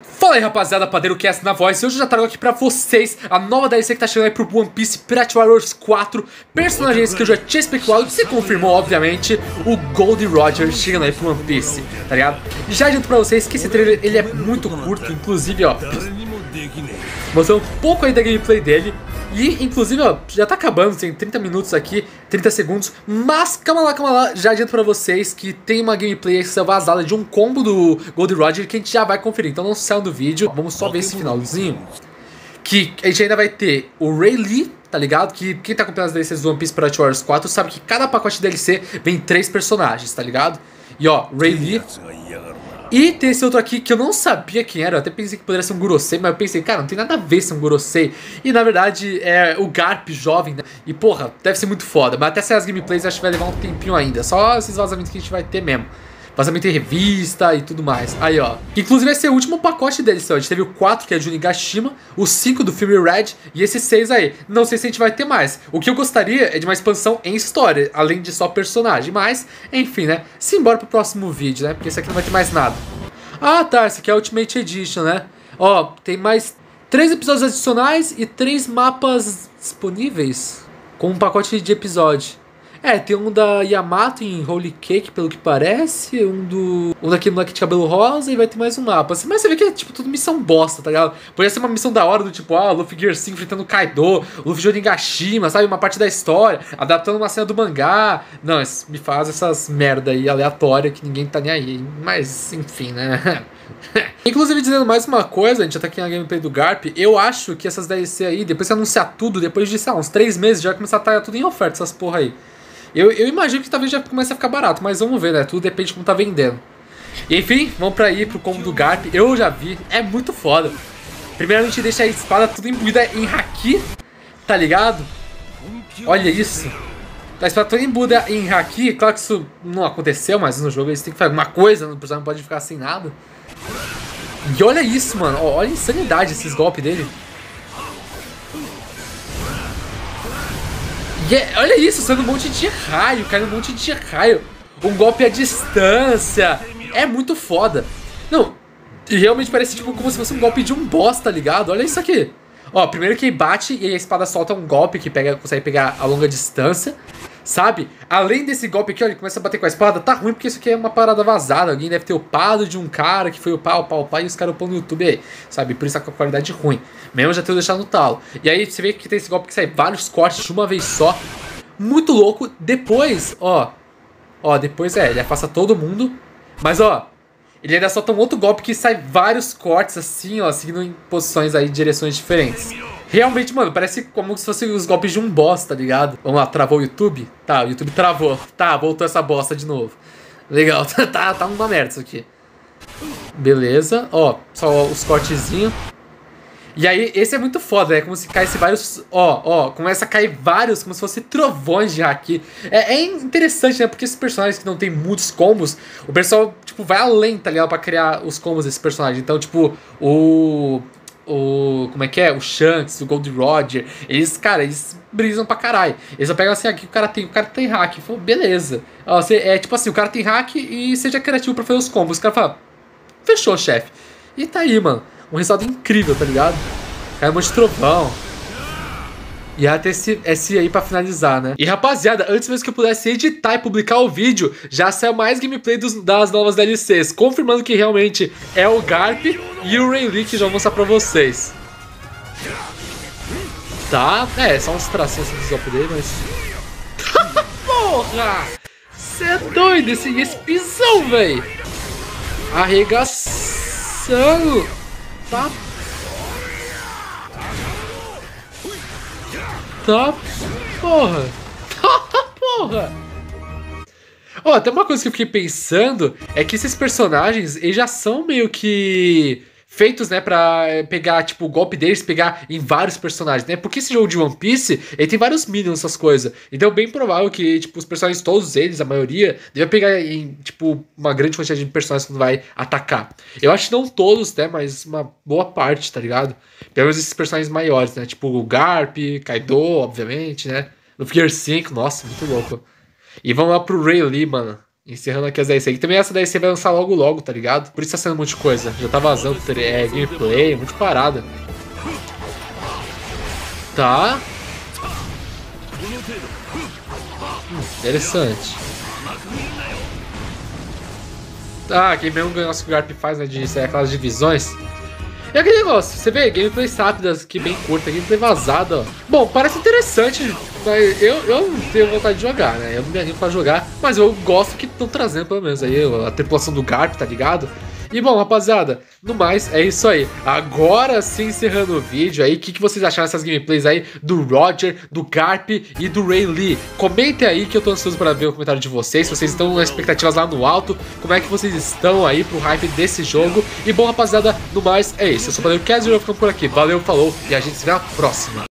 Fala aí rapaziada, Padeiro Cast na voz, e hoje eu já trago aqui pra vocês a nova DLC que tá chegando aí pro One Piece Pirate Warriors 4 Personagens que eu já tinha especulado, que se confirmou obviamente, o Gold Roger chegando aí pro One Piece, tá ligado? Já adianto pra vocês que esse trailer ele é muito curto, inclusive ó, mostrando um pouco aí da gameplay dele e, inclusive, ó, já tá acabando, tem 30 minutos aqui, 30 segundos. Mas, calma lá, calma lá, já adianto pra vocês que tem uma gameplay que vazada de um combo do Gold Roger que a gente já vai conferir. Então não saiam do vídeo, vamos só ver esse finalzinho. Que a gente ainda vai ter o Ray Lee, tá ligado? Que quem tá acompanhando as DLCs do One Piece Pirate Wars 4 sabe que cada pacote de DLC vem três personagens, tá ligado? E ó, Ray Lee, e tem esse outro aqui que eu não sabia quem era, eu até pensei que poderia ser um Gurosei, mas eu pensei, cara, não tem nada a ver ser um Gurosei. E na verdade é o Garp jovem, né? E porra, deve ser muito foda, mas até sair as gameplays acho que vai levar um tempinho ainda. Só esses vazamentos que a gente vai ter mesmo. Vazamento em revista e tudo mais. Aí, ó. Inclusive vai ser o último pacote deles. A gente teve o 4, que é de Unigashima, o 5 do filme Red e esse 6 aí. Não sei se a gente vai ter mais. O que eu gostaria é de uma expansão em história, além de só personagem. Mas, enfim, né? Simbora pro próximo vídeo, né? Porque esse aqui não vai ter mais nada. Ah, tá. Esse aqui é Ultimate Edition, né? Ó, tem mais três episódios adicionais e três mapas disponíveis com um pacote de episódio. É, tem um da Yamato em Holy Cake, pelo que parece, um do. Um daquele moleque de cabelo rosa e vai ter mais um mapa. Assim, mas você vê que é tipo tudo missão bosta, tá ligado? Podia ser uma missão da hora do tipo, ah, Luffy Gear 5 enfrentando Kaido, Luffy Joringashima, sabe? Uma parte da história, adaptando uma cena do mangá. Não, me faz essas merda aí aleatória que ninguém tá nem aí. Mas, enfim, né? Inclusive, dizendo mais uma coisa, a gente já tá aqui na gameplay do Garp, eu acho que essas DLC aí, depois que anunciar tudo, depois de, sei lá, uns 3 meses, já vai começar a estar tudo em oferta, essas porra aí. Eu, eu imagino que talvez já comece a ficar barato, mas vamos ver, né? Tudo depende de como tá vendendo. E, enfim, vamos pra ir pro combo do Garp. Eu já vi, é muito foda. Primeiro a gente deixa a espada tudo imbuída em Haki, tá ligado? Olha isso. A espada toda imbuída em Haki, claro que isso não aconteceu, mas no jogo eles têm que fazer alguma coisa, não pode ficar sem nada. E olha isso, mano. Olha a insanidade esses golpes dele. E é, olha isso, saindo um monte de raio, caindo um monte de raio. Um golpe à distância. É muito foda. Não, realmente parece tipo como se fosse um golpe de um boss, tá ligado? Olha isso aqui. Ó, primeiro que bate e a espada solta um golpe que pega, consegue pegar a longa distância sabe? Além desse golpe aqui, ó, ele começa a bater com a espada, tá ruim porque isso aqui é uma parada vazada. Alguém deve ter upado de um cara que foi upar, upar, upar e os caras upam no YouTube aí, sabe? Por isso tá com a qualidade ruim. Mesmo já ter deixado no talo. E aí você vê que tem esse golpe que sai vários cortes de uma vez só. Muito louco. Depois, ó. Ó, depois é, ele afasta todo mundo. Mas ó, ele ainda solta um outro golpe que sai vários cortes assim, ó, seguindo em posições aí, direções diferentes. Realmente, mano, parece como se fossem os golpes de um boss, tá ligado? Vamos lá, travou o YouTube? Tá, o YouTube travou. Tá, voltou essa bosta de novo. Legal, tá, tá uma merda isso aqui. Beleza, ó, só os cortezinhos. E aí, esse é muito foda, é como se caísse vários. Ó, ó, começa a cair vários, como se fosse trovões de haki. É, é, interessante, né? Porque esses personagens que não tem muitos combos, o pessoal, tipo, vai além, tá ligado? Pra criar os combos desses personagens. Então, tipo, o o. Como é que é? O Shanks, o Gold Roger. Eles, cara, eles brisam pra caralho. Eles só pegam assim, aqui o cara tem, o cara tem hack. Falou, beleza. Você, é tipo assim, o cara tem hack e seja criativo pra fazer os combos. O cara fala, fechou, chefe. E tá aí, mano. Um resultado incrível, tá ligado? Cai um monte de trovão. E até esse, esse aí pra finalizar, né? E rapaziada, antes mesmo que eu pudesse editar e publicar o vídeo, já saiu mais gameplay dos, das novas DLCs, confirmando que realmente é o Garp e o Ray Lee que já vou mostrar pra vocês. Tá, é, só uns tracinhos do golpe dele, mas... Porra! Você é doido, esse, esse pisão, velho! Arregaçando! Tá Tá, porra. Tá, porra. Ó, oh, até uma coisa que eu fiquei pensando é que esses personagens, eles já são meio que feitos, né, pra pegar, tipo, o golpe deles, pegar em vários personagens, né? Porque esse jogo de One Piece, ele tem vários minions, essas coisas. Então é bem provável que, tipo, os personagens, todos eles, a maioria, deve pegar em, tipo, uma grande quantidade de personagens quando vai atacar. Eu acho que não todos, né, mas uma boa parte, tá ligado? Pelo menos esses personagens maiores, né? Tipo, o Garp, Kaido, obviamente, né? No Gear 5, nossa, muito louco. E vamos lá pro Ray Lee, mano. Encerrando aqui as DLC. E também essa DLC vai lançar logo logo, tá ligado? Por isso tá sendo um monte de coisa. Já tá vazando é, gameplay, de parada. Tá. Interessante. Ah, aquele mesmo negócio que o Garp faz, né? De ser aquelas divisões. E aquele negócio, você vê, gameplays rápidas aqui, bem curta, gameplay vazada, ó. Bom, parece interessante, mas eu, eu tenho vontade de jogar, né? Eu não me animo pra jogar, mas eu gosto que estão trazendo, pelo menos, aí a tripulação do Garp, tá ligado? E bom, rapaziada, no mais, é isso aí. Agora sim, encerrando o vídeo aí, o que, que vocês acharam dessas gameplays aí do Roger, do Garp e do Ray Lee? Comentem aí que eu tô ansioso para ver o comentário de vocês, se vocês estão com expectativas lá no alto, como é que vocês estão aí pro hype desse jogo. E bom, rapaziada, no mais, é isso. Eu sou o Padre Kessler e eu ficando por aqui. Valeu, falou e a gente se vê na próxima.